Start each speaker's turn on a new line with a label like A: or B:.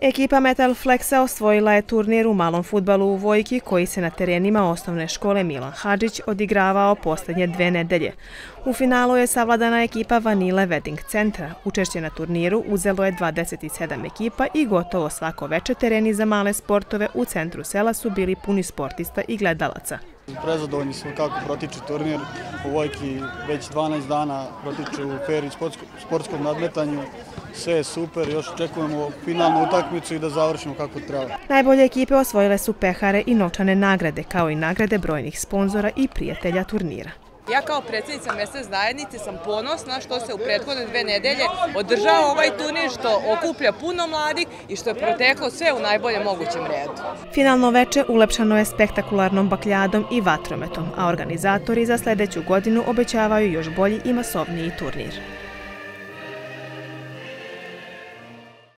A: Ekipa Metal Flexa osvojila je turnir u malom futbalu u Vojki koji se na terenima osnovne škole Milan Hadžić odigravao posljednje dve nedelje. U finalu je savladana ekipa Vanile Wedding Centra. Učešće na turniru uzelo je 27 ekipa i gotovo svako veče tereni za male sportove u centru sela su bili puni sportista i gledalaca.
B: Prezadovoljni smo kako protiče turnir. U Vojki već 12 dana protiče u feri sportskom nadmetanju. Sve je super, još očekujemo finalnu utakmicu i da završimo kako treba.
A: Najbolje ekipe osvojile su pehare i novčane nagrade, kao i nagrade brojnih sponzora i prijatelja turnira.
C: Ja kao predsjednica mjesta zajednice sam ponosna što se u prethodne dve nedelje održava ovaj turnir, što okuplja puno mladih i što je proteklo sve u najboljem mogućem redu.
A: Finalno veče ulepšano je spektakularnom bakljadom i vatrometom, a organizatori za sljedeću godinu obećavaju još bolji i masovniji turnir.